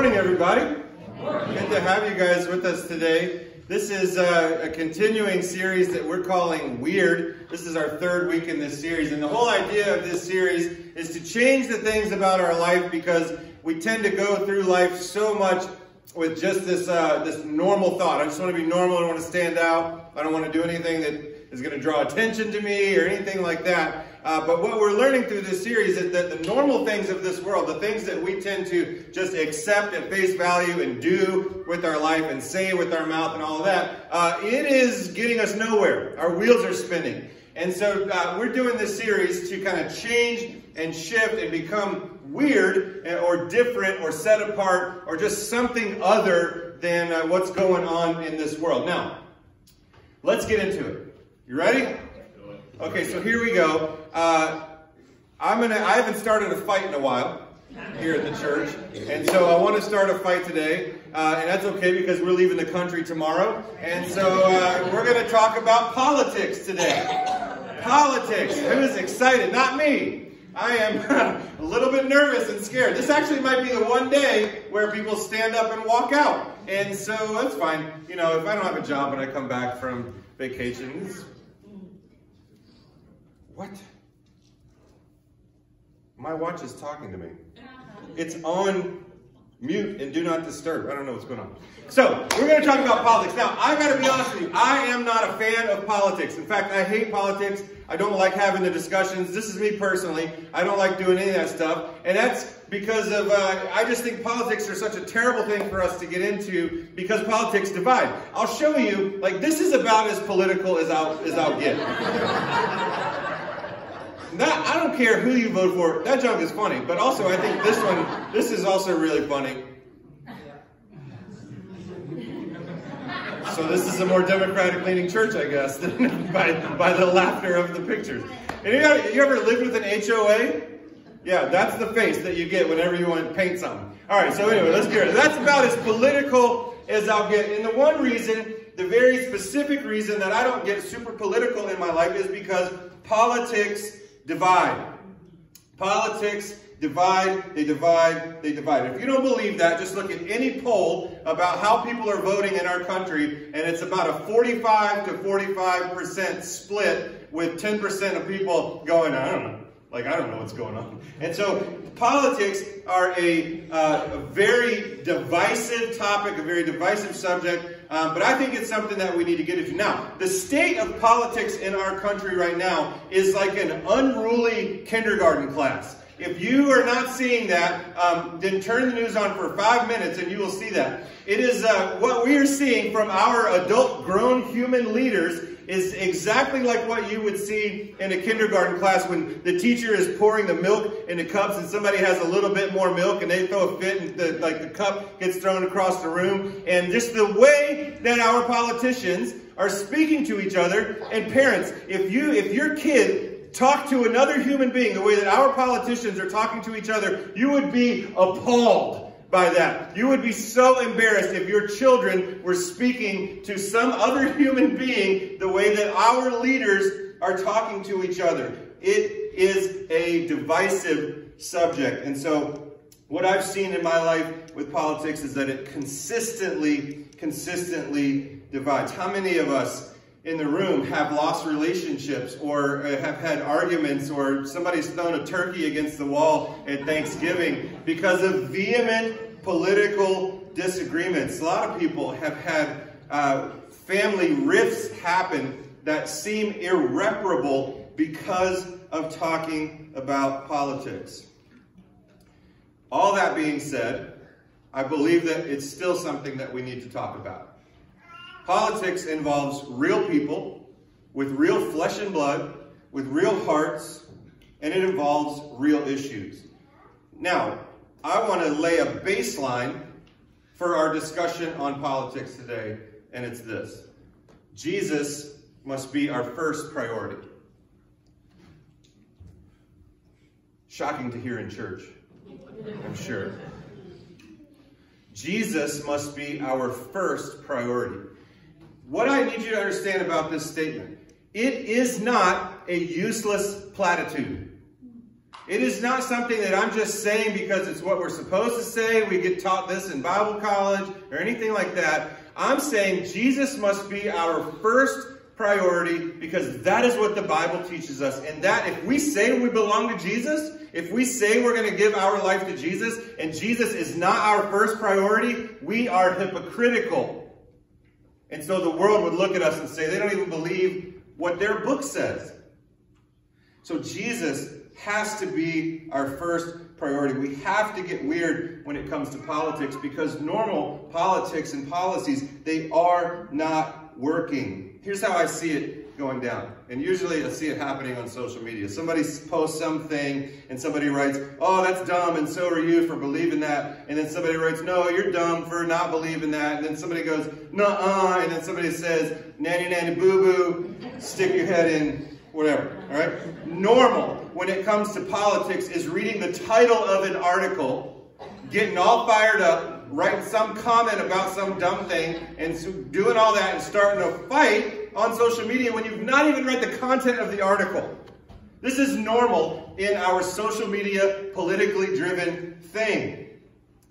morning, everybody. Good to have you guys with us today. This is a, a, continuing series that we're calling Weird. This is our third week in this series, and the whole idea of this series is to change the things about our life because we tend to go through life so much with just this uh, this normal thought. I just want to be normal. I don't want to stand out. I don't want to do anything that is going to draw attention to me or anything like that. Uh, but what we're learning through this series is that the normal things of this world, the things that we tend to just accept at face value and do with our life and say with our mouth and all of that, uh, it is getting us nowhere. Our wheels are spinning. And so uh, we're doing this series to kind of change and shift and become weird or different or set apart or just something other than uh, what's going on in this world. Now, let's get into it. You ready? Okay, so here we go. Uh, I'm gonna. I haven't started a fight in a while here at the church, and so I want to start a fight today, uh, and that's okay because we're leaving the country tomorrow, and so uh, we're going to talk about politics today. Politics. Who's excited? Not me. I am a little bit nervous and scared. This actually might be the one day where people stand up and walk out. And so that's fine. You know, if I don't have a job when I come back from vacation, what? My watch is talking to me. It's on mute and do not disturb. I don't know what's going on. So, we're going to talk about politics. Now, I got to be honest with you. I am not a fan of politics. In fact, I hate politics. I don't like having the discussions. This is me personally. I don't like doing any of that stuff. And that's because of, uh, I just think politics are such a terrible thing for us to get into because politics divide. I'll show you, like, this is about as political as I'll, as I'll get. that I don't care who you vote for. That joke is funny, but also I think this one, this is also really funny. So this is a more democratic leaning church, I guess, by by the laughter of the pictures. And you, ever, you ever lived with an HOA? Yeah, that's the face that you get whenever you want to paint something. All right, so anyway, let's get it. That's about as political as I'll get. And the one reason, the very specific reason that I don't get super political in my life is because politics divide. Politics divide, they divide, they divide. If you don't believe that, just look at any poll about how people are voting in our country, and it's about a 45 to 45% split with 10% of people going, I don't know. Like, I don't know what's going on. And so, politics are a, uh, a very divisive topic, a very divisive subject. Um, but I think it's something that we need to get into. Now, the state of politics in our country right now is like an unruly kindergarten class. If you are not seeing that, um, then turn the news on for five minutes and you will see that. It is uh, what we are seeing from our adult grown human leaders is exactly like what you would see in a kindergarten class when the teacher is pouring the milk into cups and somebody has a little bit more milk and they throw a fit and the, like the cup gets thrown across the room. And just the way that our politicians are speaking to each other and parents, if you if your kid talk to another human being the way that our politicians are talking to each other, you would be appalled by that. You would be so embarrassed if your children were speaking to some other human being the way that our leaders are talking to each other. It is a divisive subject. And so what I've seen in my life with politics is that it consistently, consistently divides. How many of us in the room have lost relationships or uh, have had arguments or somebody's thrown a turkey against the wall at Thanksgiving because of vehement political disagreements. A lot of people have had uh, family rifts happen that seem irreparable because of talking about politics. All that being said, I believe that it's still something that we need to talk about. Politics involves real people with real flesh and blood, with real hearts, and it involves real issues. Now, I want to lay a baseline for our discussion on politics today, and it's this. Jesus must be our first priority. Shocking to hear in church, I'm sure. Jesus must be our first priority. What I need you to understand about this statement, it is not a useless platitude. It is not something that I'm just saying because it's what we're supposed to say. We get taught this in Bible college or anything like that. I'm saying Jesus must be our first priority because that is what the Bible teaches us. And that if we say we belong to Jesus, if we say we're going to give our life to Jesus and Jesus is not our first priority, we are hypocritical. And so the world would look at us and say they don't even believe what their book says. So Jesus has to be our first priority. We have to get weird when it comes to politics because normal politics and policies, they are not working. Here's how I see it going down. And usually I see it happening on social media. Somebody posts something and somebody writes, oh, that's dumb and so are you for believing that. And then somebody writes, no, you're dumb for not believing that. And then somebody goes, nuh-uh. And then somebody says, nanny, nanny, boo-boo, stick your head in whatever, all right? Normal when it comes to politics is reading the title of an article, getting all fired up, writing some comment about some dumb thing, and doing all that and starting a fight on social media when you've not even read the content of the article. This is normal in our social media, politically driven thing.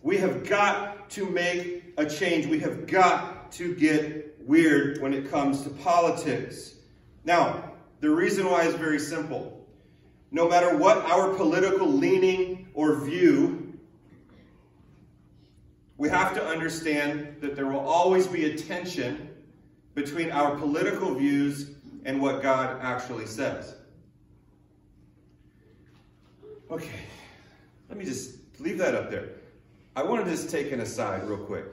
We have got to make a change. We have got to get weird when it comes to politics. Now, the reason why is very simple. No matter what our political leaning or view, we have to understand that there will always be a tension between our political views and what God actually says. Okay, let me just leave that up there. I want to just take an aside real quick.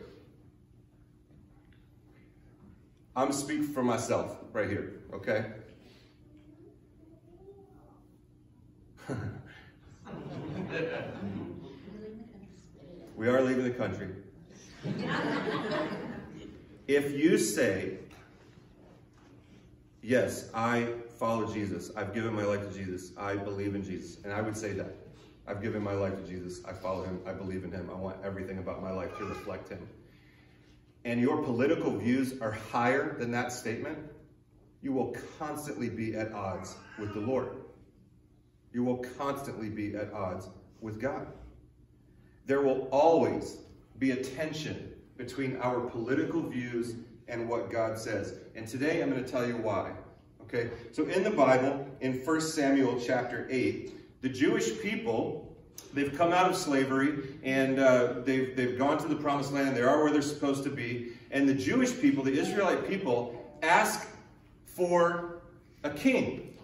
I'm speaking for myself right here, okay? we are leaving the country. if you say, yes, I follow Jesus, I've given my life to Jesus, I believe in Jesus, and I would say that. I've given my life to Jesus, I follow him, I believe in him, I want everything about my life to reflect him. And your political views are higher than that statement, you will constantly be at odds with the Lord. You will constantly be at odds with God. There will always be a tension between our political views and what God says. And today I'm going to tell you why. Okay, so in the Bible, in 1 Samuel chapter 8, the Jewish people, they've come out of slavery and uh, they've, they've gone to the promised land. They are where they're supposed to be. And the Jewish people, the Israelite people, ask for a king.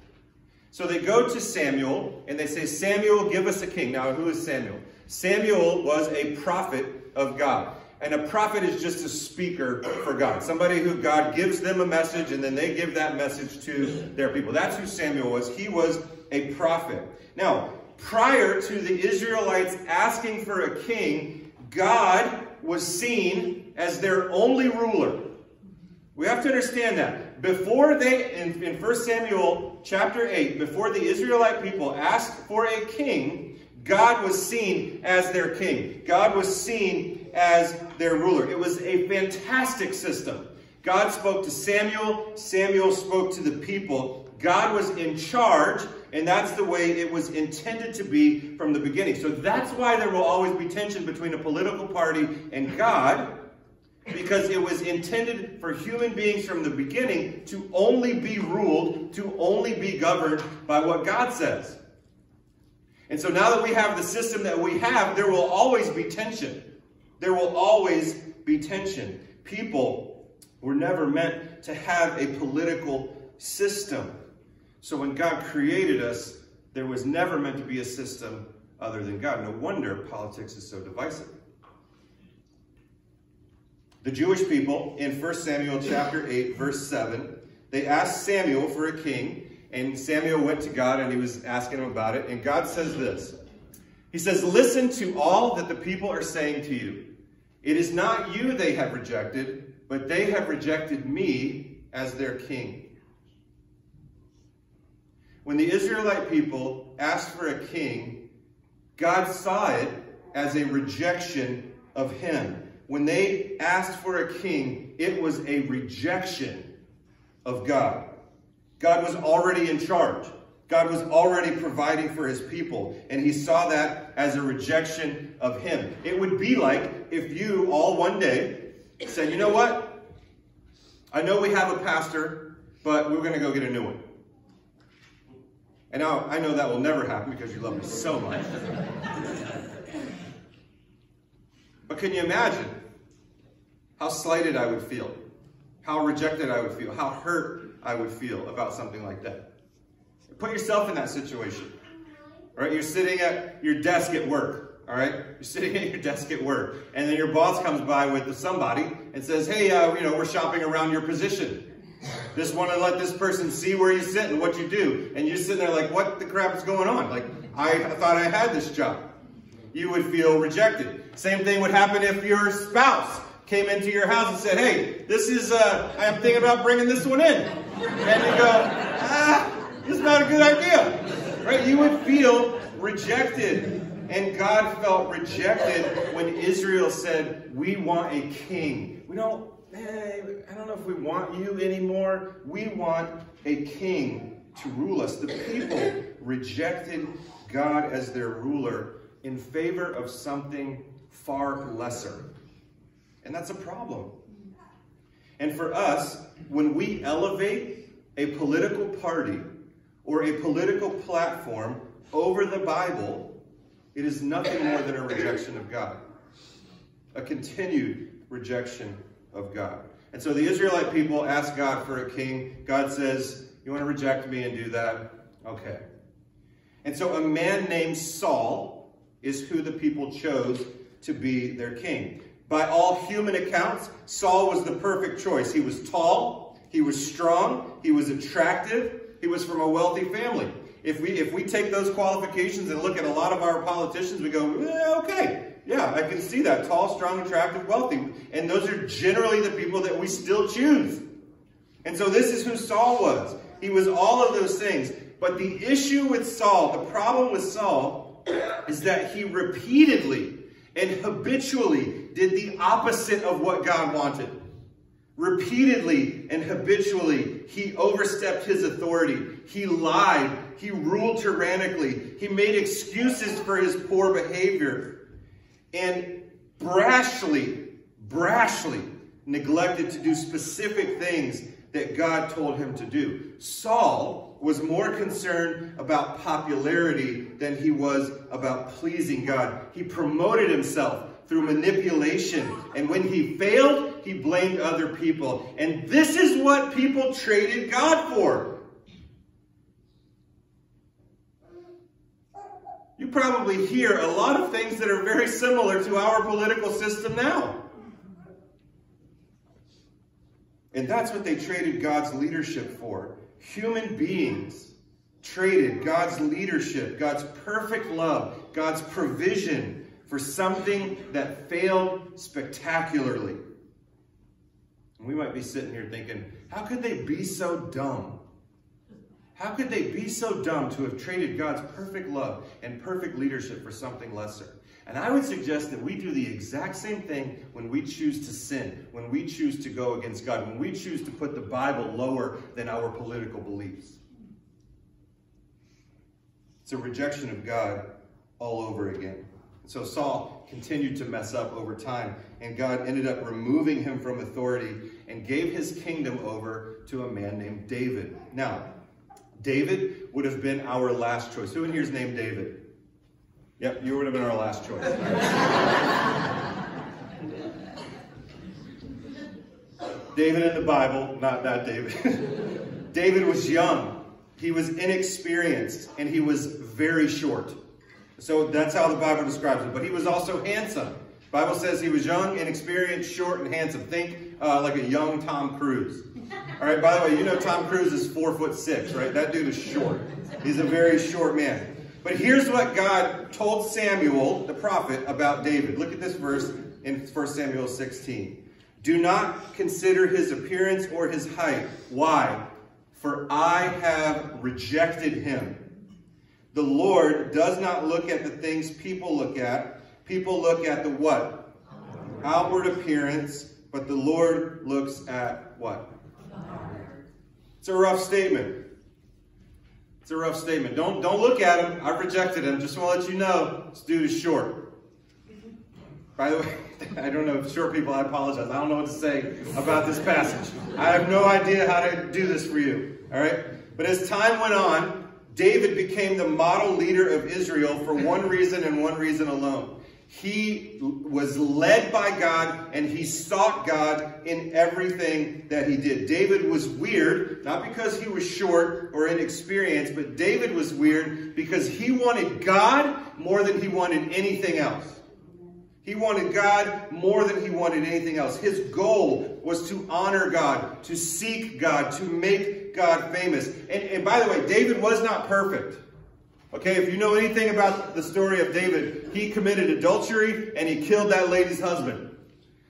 So they go to Samuel and they say, Samuel, give us a king. Now, who is Samuel? Samuel was a prophet of God. And a prophet is just a speaker for God. Somebody who God gives them a message and then they give that message to their people. That's who Samuel was. He was a prophet. Now, prior to the Israelites asking for a king, God was seen as their only ruler. We have to understand that. Before they, in, in 1 Samuel chapter 8, before the Israelite people asked for a king, God was seen as their king. God was seen as their ruler. It was a fantastic system. God spoke to Samuel. Samuel spoke to the people. God was in charge, and that's the way it was intended to be from the beginning. So that's why there will always be tension between a political party and God because it was intended for human beings from the beginning to only be ruled, to only be governed by what God says. And so now that we have the system that we have, there will always be tension. There will always be tension. People were never meant to have a political system. So when God created us, there was never meant to be a system other than God. No wonder politics is so divisive. The Jewish people in 1 Samuel chapter 8, verse 7, they asked Samuel for a king, and Samuel went to God and he was asking him about it. And God says this He says, Listen to all that the people are saying to you. It is not you they have rejected, but they have rejected me as their king. When the Israelite people asked for a king, God saw it as a rejection of him when they asked for a king, it was a rejection of God. God was already in charge. God was already providing for his people, and he saw that as a rejection of him. It would be like if you all one day said, you know what? I know we have a pastor, but we're going to go get a new one. And now I know that will never happen because you love me so much. but can you imagine how slighted I would feel? How rejected I would feel? How hurt I would feel about something like that? Put yourself in that situation. All right, you're sitting at your desk at work. All right, you're sitting at your desk at work, and then your boss comes by with somebody and says, "Hey, uh, you know, we're shopping around your position. Just want to let this person see where you sit and what you do." And you're sitting there like, "What the crap is going on? Like, I thought I had this job." You would feel rejected. Same thing would happen if your spouse came into your house and said, "Hey, this is uh, I'm thinking about bringing this one in," and you go, not a good idea. Right? You would feel rejected. And God felt rejected when Israel said, We want a king. We don't, eh, I don't know if we want you anymore. We want a king to rule us. The people rejected God as their ruler in favor of something far lesser. And that's a problem. And for us, when we elevate a political party or a political platform over the Bible, it is nothing more than a rejection of God. A continued rejection of God. And so the Israelite people ask God for a king. God says, You want to reject me and do that? Okay. And so a man named Saul is who the people chose to be their king. By all human accounts, Saul was the perfect choice. He was tall, he was strong, he was attractive, he was from a wealthy family. If we, if we take those qualifications and look at a lot of our politicians, we go, eh, okay, yeah, I can see that. Tall, strong, attractive, wealthy. And those are generally the people that we still choose. And so this is who Saul was. He was all of those things. But the issue with Saul, the problem with Saul, is that he repeatedly and habitually did the opposite of what God wanted. Repeatedly and habitually, he overstepped his authority. He lied. He ruled tyrannically. He made excuses for his poor behavior. And brashly, brashly neglected to do specific things that God told him to do. Saul was more concerned about popularity than he was about pleasing God. He promoted himself through manipulation. And when he failed, he blamed other people. And this is what people traded God for. You probably hear a lot of things that are very similar to our political system now. And that's what they traded God's leadership for. Human beings traded God's leadership, God's perfect love, God's provision, for something that failed spectacularly. And we might be sitting here thinking, how could they be so dumb? How could they be so dumb to have traded God's perfect love and perfect leadership for something lesser? And I would suggest that we do the exact same thing when we choose to sin, when we choose to go against God, when we choose to put the Bible lower than our political beliefs. It's a rejection of God all over again. So Saul continued to mess up over time, and God ended up removing him from authority and gave his kingdom over to a man named David. Now, David would have been our last choice. Who in here is named David? Yep, you would have been our last choice. David in the Bible, not that David. David was young, he was inexperienced, and he was very short. So that's how the Bible describes it. But he was also handsome. Bible says he was young, inexperienced, short, and handsome. Think uh, like a young Tom Cruise. All right, by the way, you know Tom Cruise is four foot six, right? That dude is short. He's a very short man. But here's what God told Samuel, the prophet, about David. Look at this verse in 1 Samuel 16. Do not consider his appearance or his height. Why? For I have rejected him. The Lord does not look at the things people look at. People look at the what? Outward appearance, but the Lord looks at what? It's a rough statement. It's a rough statement. Don't, don't look at him. I've rejected him. Just want to let you know, this dude is short. By the way, I don't know, short people, I apologize. I don't know what to say about this passage. I have no idea how to do this for you. All right? But as time went on, David became the model leader of Israel for one reason and one reason alone. He was led by God and he sought God in everything that he did. David was weird, not because he was short or inexperienced, but David was weird because he wanted God more than he wanted anything else. He wanted God more than he wanted anything else. His goal was to honor God, to seek God, to make God famous. And, and by the way, David was not perfect. Okay, if you know anything about the story of David, he committed adultery and he killed that lady's husband.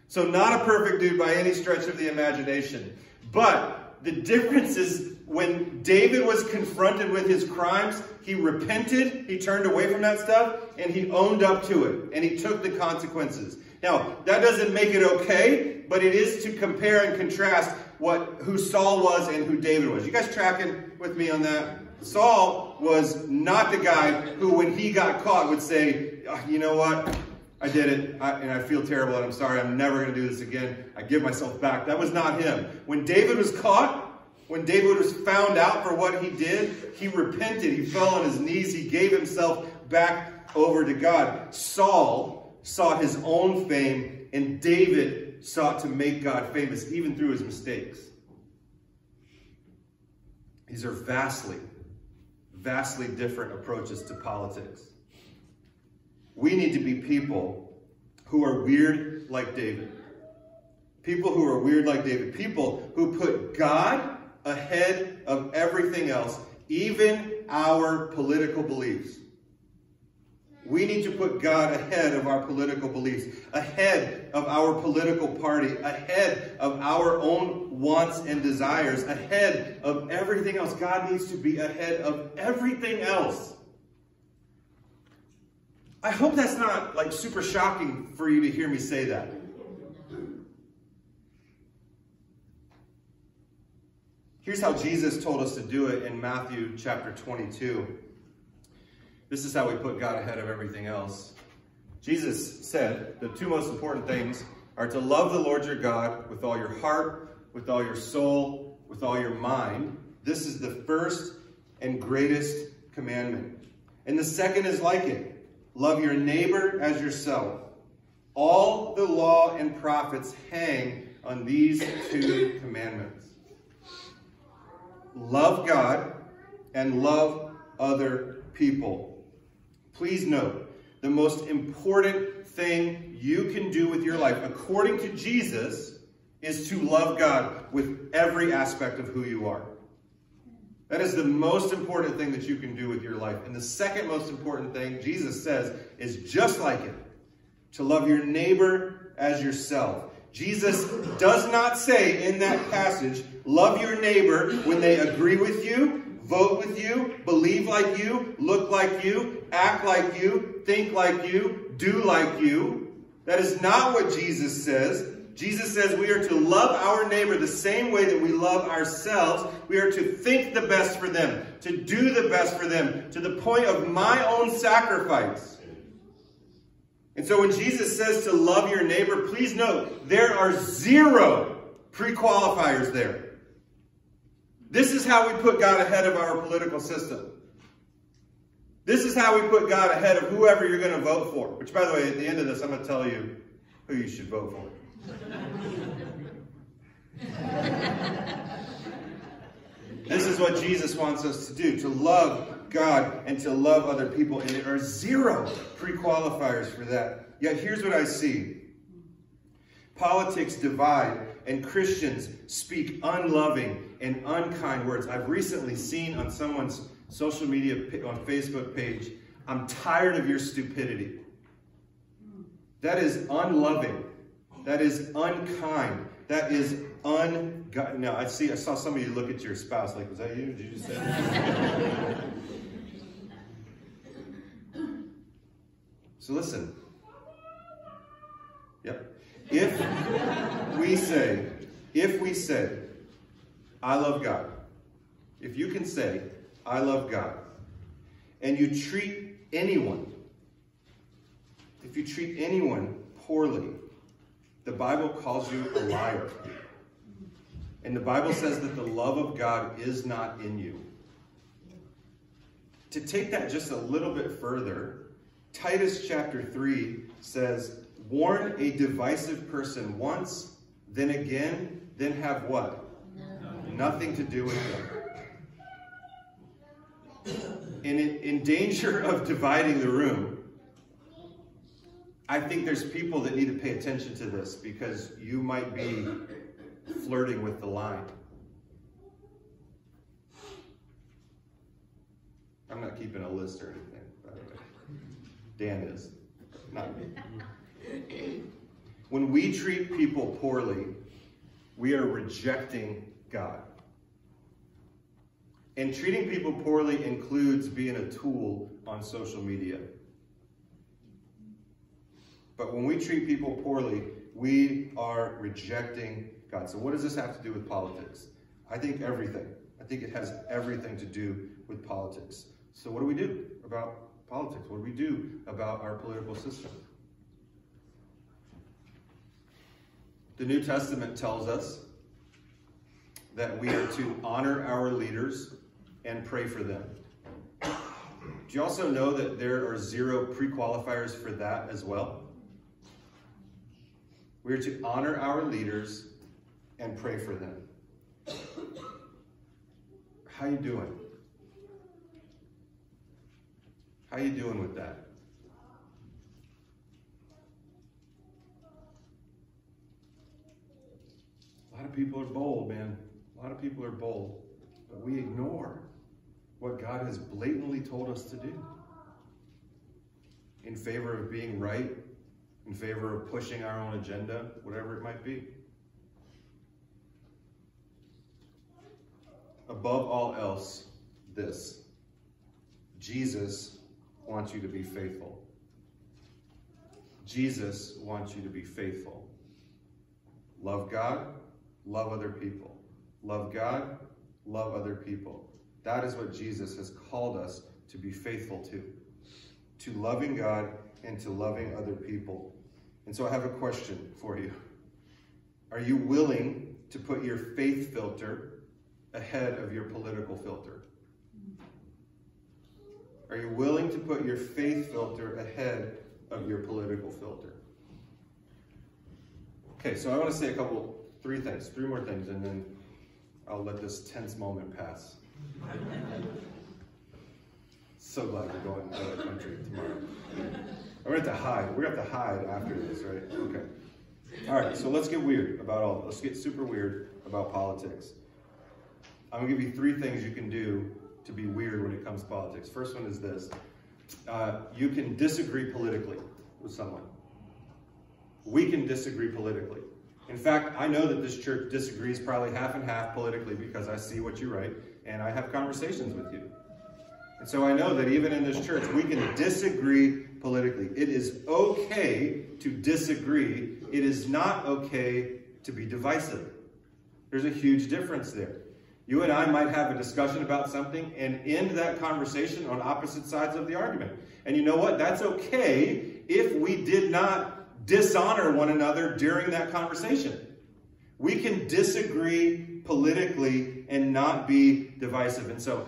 So not a perfect dude by any stretch of the imagination. But the difference is when David was confronted with his crimes, he repented, he turned away from that stuff, and he owned up to it, and he took the consequences. Now, that doesn't make it okay, but it is to compare and contrast what who Saul was and who David was. You guys tracking with me on that? Saul was not the guy who, when he got caught, would say, oh, you know what? I did it, I, and I feel terrible, and I'm sorry, I'm never going to do this again. I give myself back. That was not him. When David was caught, when David was found out for what he did, he repented. He fell on his knees. He gave himself back over to God. Saul sought his own fame, and David sought to make God famous, even through his mistakes. These are vastly vastly different approaches to politics. We need to be people who are weird like David. People who are weird like David. People who put God ahead of everything else, even our political beliefs. We need to put God ahead of our political beliefs, ahead of our political party, ahead of our own wants and desires, ahead of everything else. God needs to be ahead of everything else. I hope that's not like super shocking for you to hear me say that. Here's how Jesus told us to do it in Matthew chapter 22. This is how we put God ahead of everything else. Jesus said the two most important things are to love the Lord your God with all your heart, with all your soul, with all your mind. This is the first and greatest commandment. And the second is like it. Love your neighbor as yourself. All the law and prophets hang on these two commandments. Love God and love other people. Please note, the most important thing you can do with your life, according to Jesus, is to love God with every aspect of who you are. That is the most important thing that you can do with your life. And the second most important thing, Jesus says, is just like it, to love your neighbor as yourself. Jesus does not say in that passage, love your neighbor when they agree with you vote with you, believe like you, look like you, act like you, think like you, do like you. That is not what Jesus says. Jesus says we are to love our neighbor the same way that we love ourselves. We are to think the best for them, to do the best for them, to the point of my own sacrifice. And so when Jesus says to love your neighbor, please note, there are zero pre-qualifiers there. This is how we put God ahead of our political system. This is how we put God ahead of whoever you're going to vote for. Which, by the way, at the end of this, I'm going to tell you who you should vote for. this is what Jesus wants us to do, to love God and to love other people. And there are zero pre-qualifiers for that. Yet here's what I see. Politics divide and Christians speak unloving and unkind words. I've recently seen on someone's social media, on Facebook page, I'm tired of your stupidity. That is unloving. That is unkind. That is un. Now I see. I saw some of you look at your spouse. Like, was that you? Did you just say? so listen. Yep. If we say, if we say, I love God, if you can say, I love God, and you treat anyone, if you treat anyone poorly, the Bible calls you a liar. And the Bible says that the love of God is not in you. To take that just a little bit further, Titus chapter 3 says, Warn a divisive person once, then again, then have what? No. Nothing to do with them. In, in danger of dividing the room, I think there's people that need to pay attention to this because you might be flirting with the line. I'm not keeping a list or anything, by the way. Dan is, not me. When we treat people poorly, we are rejecting God. And treating people poorly includes being a tool on social media. But when we treat people poorly, we are rejecting God. So what does this have to do with politics? I think everything. I think it has everything to do with politics. So what do we do about politics? What do we do about our political system? The New Testament tells us that we are to honor our leaders and pray for them. Do you also know that there are zero pre-qualifiers for that as well? We are to honor our leaders and pray for them. How you doing? How you doing with that? A lot of people are bold, man. A lot of people are bold, but we ignore what God has blatantly told us to do in favor of being right, in favor of pushing our own agenda, whatever it might be. above all else, this Jesus wants you to be faithful. Jesus wants you to be faithful. Love God, love other people. Love God, love other people. That is what Jesus has called us to be faithful to. To loving God and to loving other people. And so I have a question for you. Are you willing to put your faith filter ahead of your political filter? Are you willing to put your faith filter ahead of your political filter? Okay, so I want to say a couple, three things, three more things, and then I'll let this tense moment pass. so glad we're going to the country tomorrow. We're going to hide. We're going to have to hide after this, right? Okay. All right, so let's get weird about all. Let's get super weird about politics. I'm gonna give you three things you can do to be weird when it comes to politics. First one is this. Uh, you can disagree politically with someone. We can disagree politically. In fact, I know that this church disagrees probably half and half politically because I see what you write and I have conversations with you. And so I know that even in this church, we can disagree politically. It is okay to disagree. It is not okay to be divisive. There's a huge difference there. You and I might have a discussion about something and end that conversation on opposite sides of the argument. And you know what? That's okay if we did not dishonor one another during that conversation. We can disagree politically and not be divisive. And so,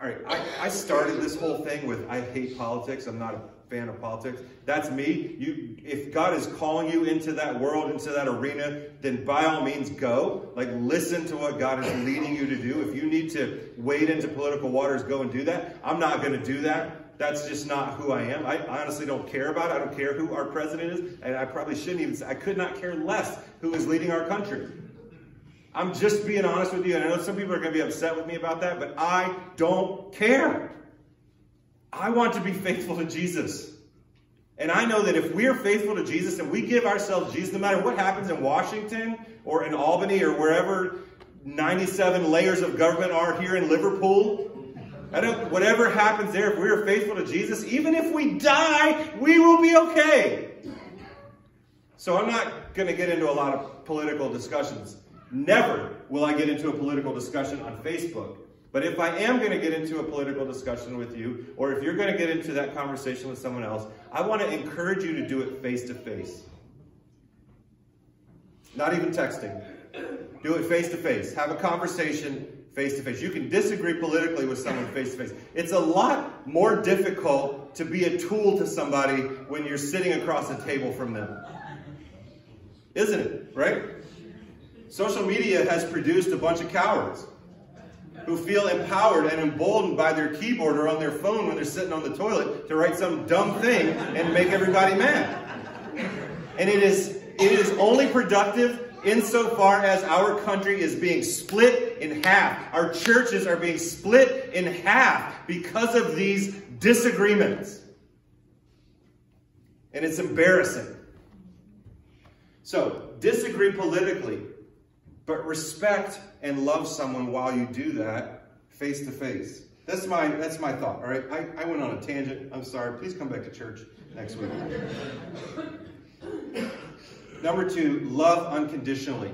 all right, I, I started this whole thing with I hate politics. I'm not a fan of politics. That's me. You, if God is calling you into that world, into that arena, then by all means go. Like listen to what God is leading you to do. If you need to wade into political waters, go and do that. I'm not going to do that. That's just not who I am. I honestly don't care about it. I don't care who our president is, and I probably shouldn't even. Say, I could not care less who is leading our country. I'm just being honest with you, and I know some people are going to be upset with me about that, but I don't care. I want to be faithful to Jesus. And I know that if we are faithful to Jesus and we give ourselves Jesus, no matter what happens in Washington or in Albany or wherever 97 layers of government are here in Liverpool, I don't, whatever happens there, if we are faithful to Jesus, even if we die, we will be okay. So I'm not going to get into a lot of political discussions. Never will I get into a political discussion on Facebook. But if I am going to get into a political discussion with you, or if you're going to get into that conversation with someone else, I want to encourage you to do it face to face. Not even texting. Do it face to face. Have a conversation face to face. You can disagree politically with someone face to face. It's a lot more difficult to be a tool to somebody when you're sitting across a table from them. Isn't it? Right? Social media has produced a bunch of cowards who feel empowered and emboldened by their keyboard or on their phone when they're sitting on the toilet to write some dumb thing and make everybody mad. And it is, it is only productive insofar as our country is being split in half. Our churches are being split in half because of these disagreements. And it's embarrassing. So, disagree politically, but respect and love someone while you do that face to face. That's my that's my thought. All right, I, I went on a tangent. I'm sorry. Please come back to church next week. Number two, love unconditionally.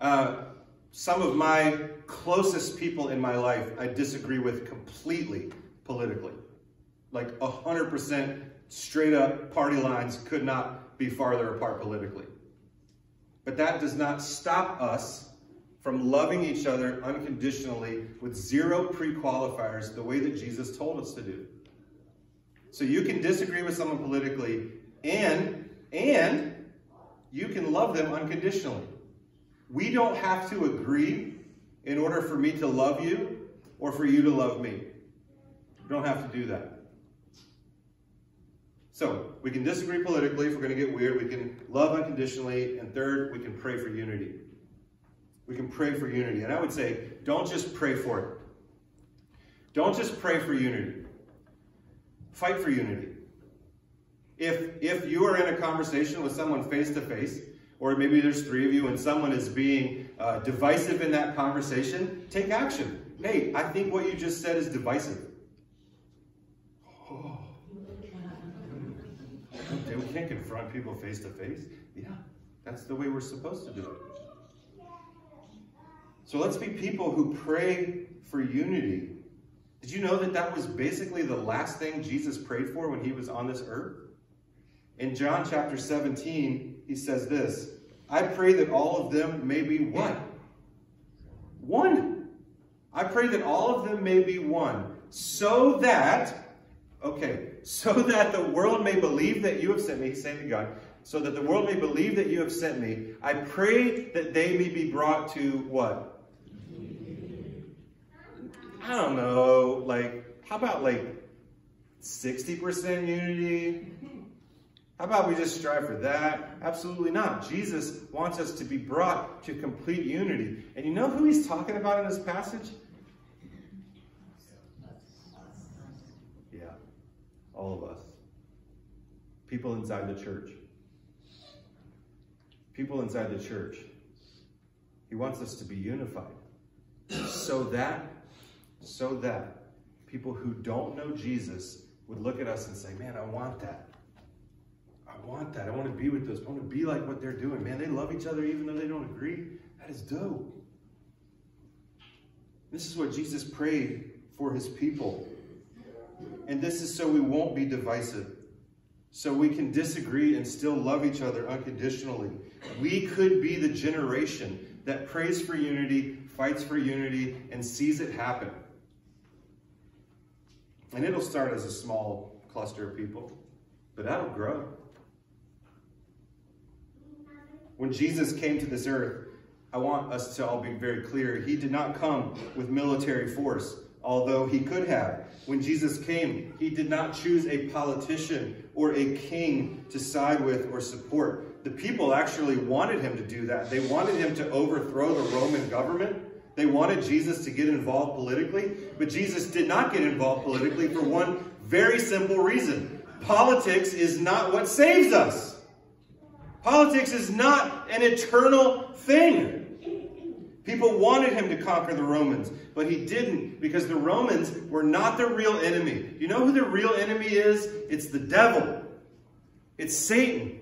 Uh, some of my closest people in my life I disagree with completely politically. Like 100% straight up party lines could not be farther apart politically. But that does not stop us from loving each other unconditionally with zero pre-qualifiers the way that Jesus told us to do. So you can disagree with someone politically and, and you can love them unconditionally. We don't have to agree in order for me to love you or for you to love me. We don't have to do that. So, we can disagree politically if we're going to get weird. We can love unconditionally. And third, we can pray for unity. We can pray for unity. And I would say, don't just pray for it. Don't just pray for unity. Fight for unity. If, if you are in a conversation with someone face to face, or maybe there's three of you and someone is being uh, divisive in that conversation, take action. Hey, I think what you just said is divisive. Oh. We can't confront people face to face. Yeah, that's the way we're supposed to do it. So let's be people who pray for unity. Did you know that that was basically the last thing Jesus prayed for when he was on this earth? In John chapter 17, he says this, I pray that all of them may be what? One. I pray that all of them may be one, so that, okay, so that the world may believe that you have sent me, saying to God, so that the world may believe that you have sent me. I pray that they may be brought to what? I don't know, like, how about like 60% unity? How about we just strive for that? Absolutely not. Jesus wants us to be brought to complete unity. And you know who he's talking about in this passage? Yeah, all of us. People inside the church. People inside the church. He wants us to be unified. So that, so that people who don't know Jesus would look at us and say, man, I want that. I want that. I want to be with those. I want to be like what they're doing. Man, they love each other even though they don't agree. That is dope. This is what Jesus prayed for his people. And this is so we won't be divisive. So we can disagree and still love each other unconditionally. We could be the generation that prays for unity, fights for unity, and sees it happen. And it'll start as a small cluster of people, but that'll grow. When Jesus came to this earth, I want us to all be very clear. He did not come with military force, although he could have. When Jesus came, he did not choose a politician or a king to side with or support. The people actually wanted him to do that. They wanted him to overthrow the Roman government. They wanted Jesus to get involved politically, but Jesus did not get involved politically for one very simple reason. Politics is not what saves us. Politics is not an eternal thing. People wanted him to conquer the Romans, but he didn't because the Romans were not the real enemy. You know who the real enemy is? It's the devil. It's Satan.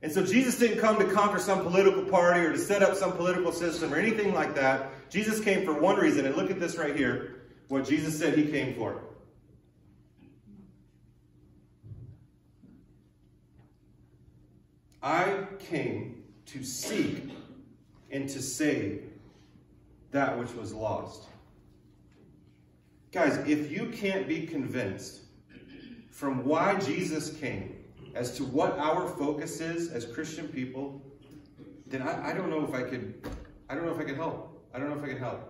And so Jesus didn't come to conquer some political party or to set up some political system or anything like that. Jesus came for one reason. And look at this right here what Jesus said he came for. I came to seek and to save that which was lost. Guys, if you can't be convinced from why Jesus came as to what our focus is as Christian people, then I, I don't know if I could, I don't know if I could help. I don't know if I can help.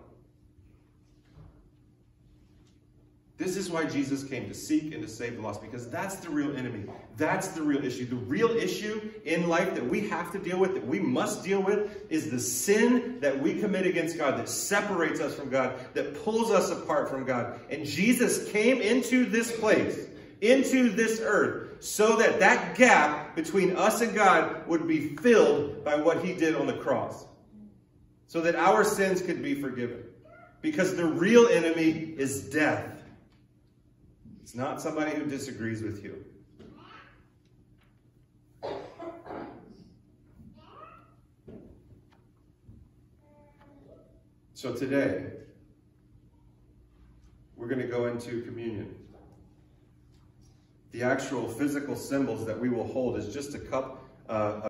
This is why Jesus came to seek and to save the lost, because that's the real enemy. That's the real issue. The real issue in life that we have to deal with, that we must deal with, is the sin that we commit against God, that separates us from God, that pulls us apart from God. And Jesus came into this place, into this earth, so that that gap between us and God would be filled by what he did on the cross. So that our sins could be forgiven. Because the real enemy is death. It's not somebody who disagrees with you. So today, we're going to go into communion. The actual physical symbols that we will hold is just a cup uh,